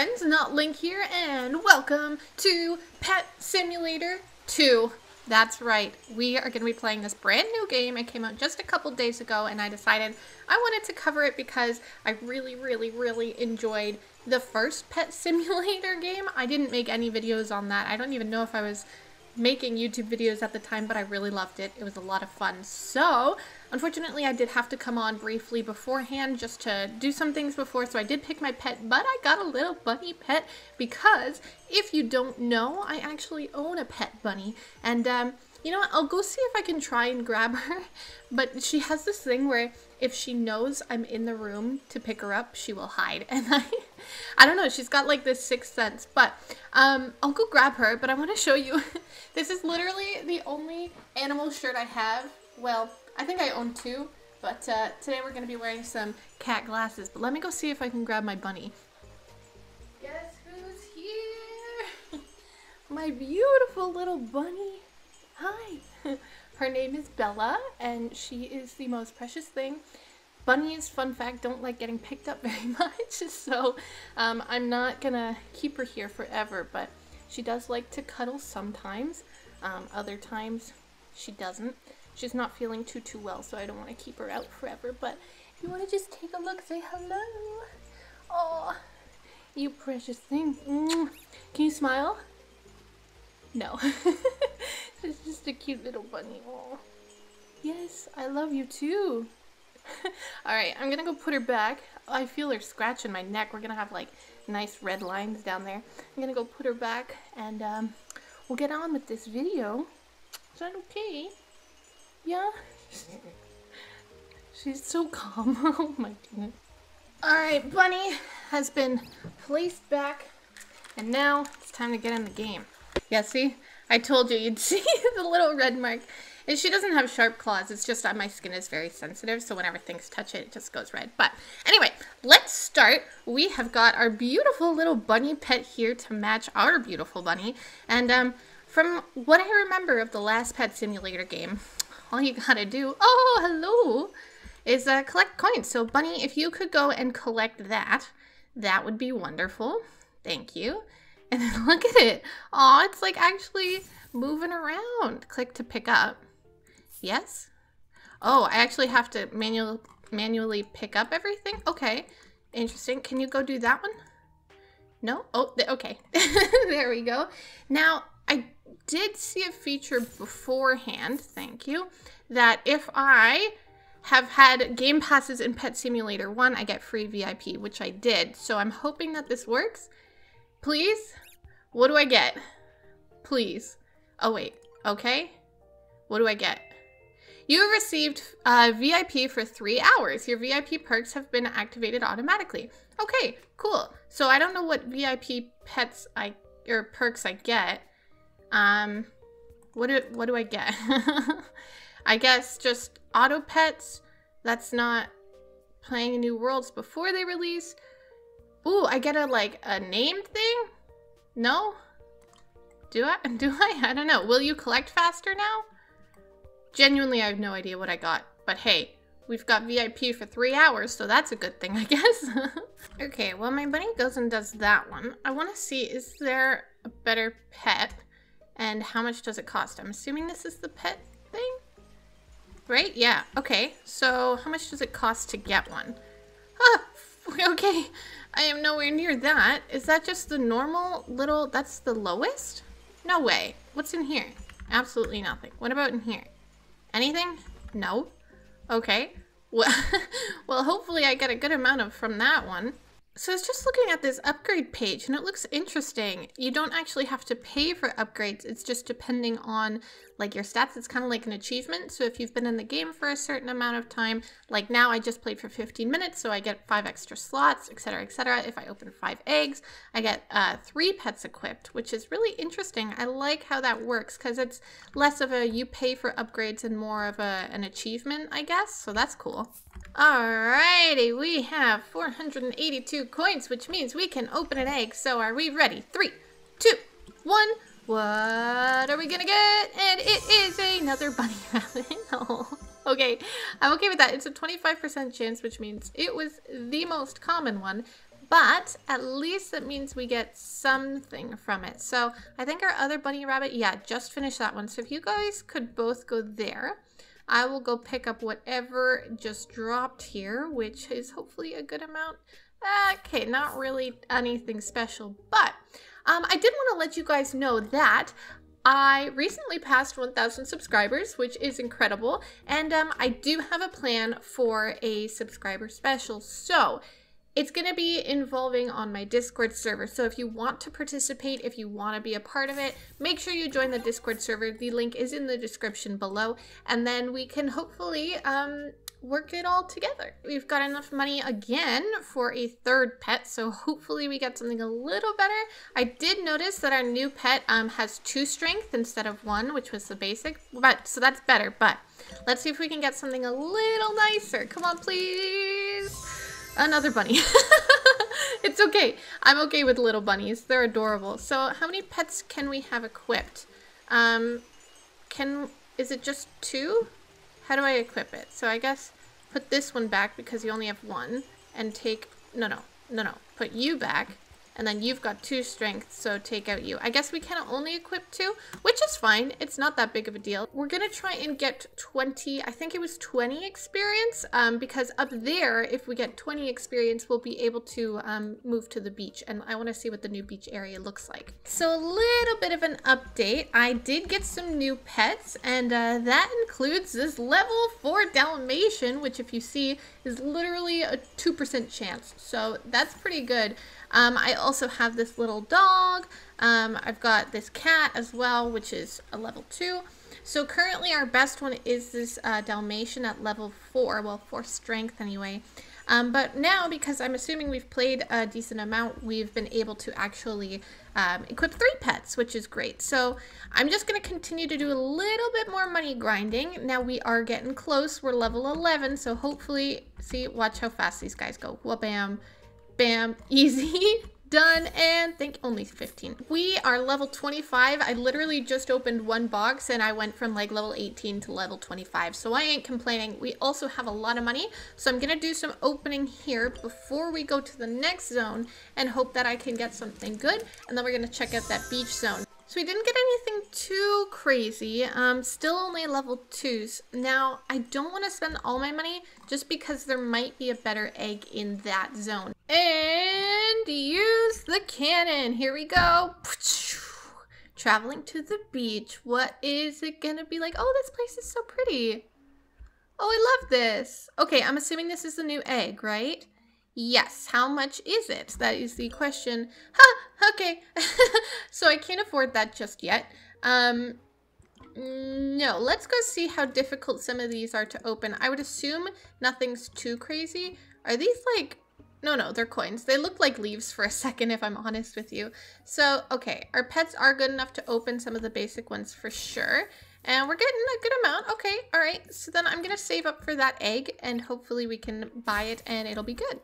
friends, not Link here, and welcome to Pet Simulator 2. That's right, we are going to be playing this brand new game. It came out just a couple days ago, and I decided I wanted to cover it because I really, really, really enjoyed the first Pet Simulator game. I didn't make any videos on that. I don't even know if I was making YouTube videos at the time, but I really loved it. It was a lot of fun. So, unfortunately, I did have to come on briefly beforehand just to do some things before, so I did pick my pet, but I got a little bunny pet because if you don't know, I actually own a pet bunny, and um, you know what, I'll go see if I can try and grab her, but she has this thing where if she knows I'm in the room to pick her up, she will hide, and I, I don't know, she's got like this sixth sense, but um, I'll go grab her, but I want to show you, this is literally the only animal shirt I have, well, I think I own two, but uh, today we're going to be wearing some cat glasses, but let me go see if I can grab my bunny. Guess who's here? my beautiful little bunny. Hi. Her name is Bella, and she is the most precious thing. Bunnies, fun fact, don't like getting picked up very much, so um, I'm not gonna keep her here forever, but she does like to cuddle sometimes. Um, other times, she doesn't. She's not feeling too, too well, so I don't want to keep her out forever, but if you want to just take a look, say hello. Oh, you precious thing. Can you smile? No. it's just a cute little bunny. Oh. Yes, I love you too. Alright, I'm gonna go put her back. I feel her scratching my neck. We're gonna have like nice red lines down there. I'm gonna go put her back and um, we'll get on with this video. Is that okay? Yeah? She's so calm. oh my goodness. Alright, Bunny has been placed back and now it's time to get in the game. Yeah, see? I told you you'd see the little red mark. And she doesn't have sharp claws. It's just that my skin is very sensitive, so whenever things touch it, it just goes red. But anyway, let's start. We have got our beautiful little bunny pet here to match our beautiful bunny. And um, from what I remember of the last Pet Simulator game, all you gotta do, oh, hello, is uh, collect coins. So Bunny, if you could go and collect that, that would be wonderful. Thank you. And then look at it. Oh, it's like actually moving around. Click to pick up. Yes? Oh, I actually have to manual, manually pick up everything? Okay. Interesting. Can you go do that one? No? Oh, okay. there we go. Now, did see a feature beforehand, thank you, that if I have had game passes in Pet Simulator 1, I get free VIP, which I did. So I'm hoping that this works. Please? What do I get? Please. Oh, wait. Okay. What do I get? You have received uh, VIP for three hours. Your VIP perks have been activated automatically. Okay, cool. So I don't know what VIP pets I or perks I get. Um, what do what do I get? I guess just auto pets. That's not playing new worlds before they release. Ooh, I get a like a named thing. No. Do I? Do I? I don't know. Will you collect faster now? Genuinely, I have no idea what I got. But hey, we've got VIP for three hours, so that's a good thing, I guess. okay, well, my bunny goes and does that one. I want to see, is there a better pet? And how much does it cost? I'm assuming this is the pet thing? Right? Yeah. Okay. So how much does it cost to get one? Ah, okay. I am nowhere near that. Is that just the normal little... That's the lowest? No way. What's in here? Absolutely nothing. What about in here? Anything? No? Okay. Well, well, hopefully I get a good amount of from that one. So I was just looking at this upgrade page and it looks interesting. You don't actually have to pay for upgrades. It's just depending on like your stats. It's kind of like an achievement. So if you've been in the game for a certain amount of time, like now I just played for 15 minutes, so I get five extra slots, etc., etc. If I open five eggs, I get uh, three pets equipped, which is really interesting. I like how that works because it's less of a you pay for upgrades and more of a, an achievement, I guess. So that's cool. Alrighty, we have 482 coins, which means we can open an egg. So are we ready? Three, two, one. What are we gonna get? And it is another bunny rabbit. oh, okay, I'm okay with that. It's a 25% chance, which means it was the most common one. but at least that means we get something from it. So I think our other bunny rabbit, yeah, just finished that one. So if you guys could both go there, I will go pick up whatever just dropped here, which is hopefully a good amount. Okay, not really anything special, but um, I did want to let you guys know that I recently passed 1,000 subscribers, which is incredible, and um, I do have a plan for a subscriber special. So it's going to be involving on my Discord server. So if you want to participate, if you want to be a part of it, make sure you join the Discord server. The link is in the description below, and then we can hopefully um, work it all together. We've got enough money again for a third pet, so hopefully we get something a little better. I did notice that our new pet um, has two strength instead of one, which was the basic, but so that's better, but let's see if we can get something a little nicer. Come on, please. Another bunny. it's okay. I'm okay with little bunnies. They're adorable. So how many pets can we have equipped? Um, can, is it just two? How do I equip it? So I guess put this one back because you only have one and take, no, no, no, no. Put you back and then you've got two strength, so take out you. I guess we can only equip two, which is fine. It's not that big of a deal. We're gonna try and get 20, I think it was 20 experience, um, because up there, if we get 20 experience, we'll be able to um, move to the beach, and I wanna see what the new beach area looks like. So a little bit of an update. I did get some new pets, and uh, that includes this level 4 Dalmatian, which if you see, is literally a 2% chance. So that's pretty good. Um, I also have this little dog. Um, I've got this cat as well, which is a level 2. So currently our best one is this uh, Dalmatian at level 4, well 4 strength anyway. Um, but now, because I'm assuming we've played a decent amount, we've been able to actually um, equip three pets, which is great. So I'm just going to continue to do a little bit more money grinding. Now we are getting close. We're level 11, so hopefully, see, watch how fast these guys go. Wha-bam, bam, easy. Done, and think only 15. We are level 25. I literally just opened one box and I went from like level 18 to level 25. So I ain't complaining. We also have a lot of money. So I'm gonna do some opening here before we go to the next zone and hope that I can get something good. And then we're gonna check out that beach zone. So we didn't get anything too crazy. Um, still only level 2s. Now, I don't want to spend all my money just because there might be a better egg in that zone. And use the cannon. Here we go. Traveling to the beach. What is it gonna be like? Oh, this place is so pretty. Oh, I love this. Okay, I'm assuming this is the new egg, right? Yes. How much is it? That is the question. Huh, okay. so I can't afford that just yet. Um, no, let's go see how difficult some of these are to open. I would assume nothing's too crazy. Are these like... No, no, they're coins. They look like leaves for a second, if I'm honest with you. So, okay, our pets are good enough to open some of the basic ones for sure. And we're getting a good amount. Okay, all right. So then I'm going to save up for that egg, and hopefully we can buy it, and it'll be good.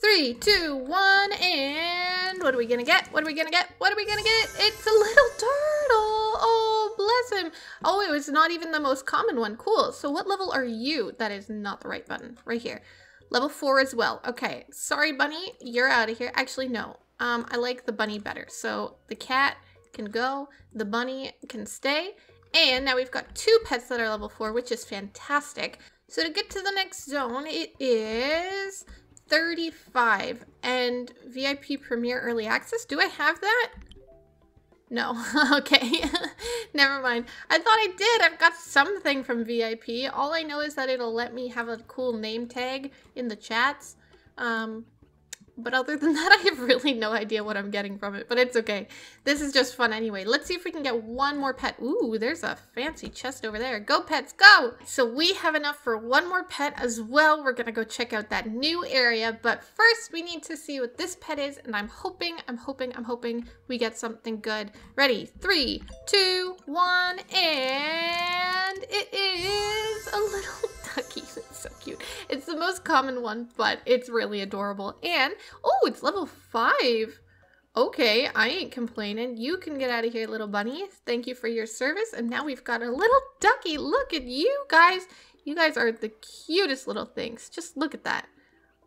Three, two, one, and what are we gonna get? What are we gonna get? What are we gonna get? It's a little turtle. Oh, bless him. Oh, it was not even the most common one. Cool. So what level are you? That is not the right button. Right here. Level four as well. Okay. Sorry, bunny. You're out of here. Actually, no. Um, I like the bunny better. So the cat can go. The bunny can stay. And now we've got two pets that are level four, which is fantastic. So to get to the next zone, it is 35 and VIP Premier Early Access. Do I have that? No. okay. Never mind. I thought I did. I've got something from VIP. All I know is that it'll let me have a cool name tag in the chats. Um, but other than that, I have really no idea what I'm getting from it, but it's okay. This is just fun anyway. Let's see if we can get one more pet. Ooh, there's a fancy chest over there. Go pets, go! So we have enough for one more pet as well. We're gonna go check out that new area, but first we need to see what this pet is, and I'm hoping, I'm hoping, I'm hoping we get something good. Ready? Three, two, one, and It's the most common one, but it's really adorable. And, oh, it's level five. Okay, I ain't complaining. You can get out of here, little bunny. Thank you for your service. And now we've got a little ducky. Look at you guys. You guys are the cutest little things. Just look at that.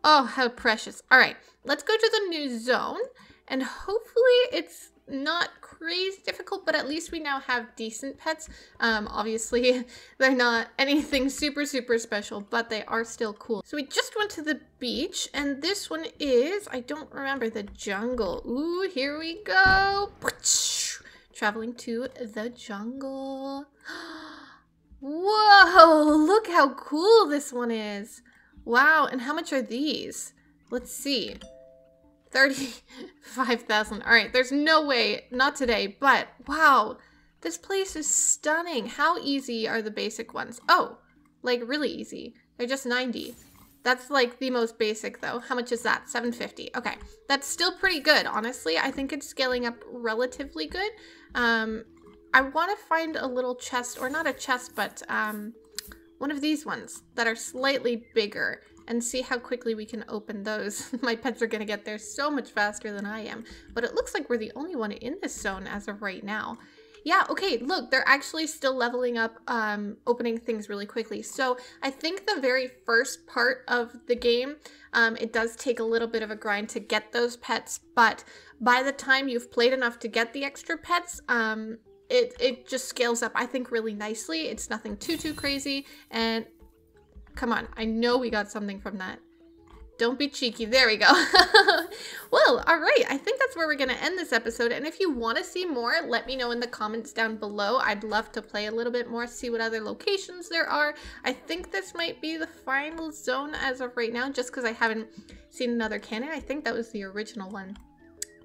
Oh, how precious. All right, let's go to the new zone and hopefully it's not crazy difficult, but at least we now have decent pets. Um, obviously, they're not anything super, super special, but they are still cool. So we just went to the beach, and this one is, I don't remember, the jungle. Ooh, here we go. Traveling to the jungle. Whoa, look how cool this one is. Wow, and how much are these? Let's see. 35,000. All right, there's no way, not today, but wow, this place is stunning. How easy are the basic ones? Oh, like really easy. They're just 90. That's like the most basic though. How much is that? 750. Okay, that's still pretty good, honestly. I think it's scaling up relatively good. Um, I want to find a little chest, or not a chest, but um, one of these ones that are slightly bigger and see how quickly we can open those. My pets are going to get there so much faster than I am. But it looks like we're the only one in this zone as of right now. Yeah, okay, look, they're actually still leveling up, um, opening things really quickly. So I think the very first part of the game, um, it does take a little bit of a grind to get those pets, but by the time you've played enough to get the extra pets, um, it, it just scales up, I think, really nicely. It's nothing too, too crazy, and Come on, I know we got something from that. Don't be cheeky. There we go. well, all right. I think that's where we're going to end this episode. And if you want to see more, let me know in the comments down below. I'd love to play a little bit more, see what other locations there are. I think this might be the final zone as of right now, just because I haven't seen another cannon. I think that was the original one.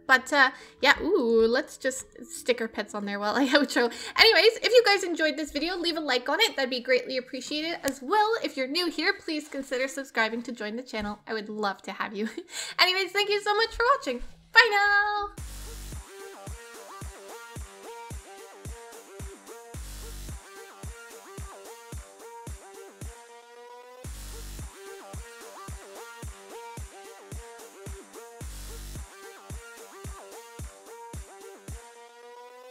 But uh, yeah, ooh, let's just stick our pets on there while I outro. Anyways, if you guys enjoyed this video, leave a like on it. That'd be greatly appreciated. As well, if you're new here, please consider subscribing to join the channel. I would love to have you. Anyways, thank you so much for watching. Bye now!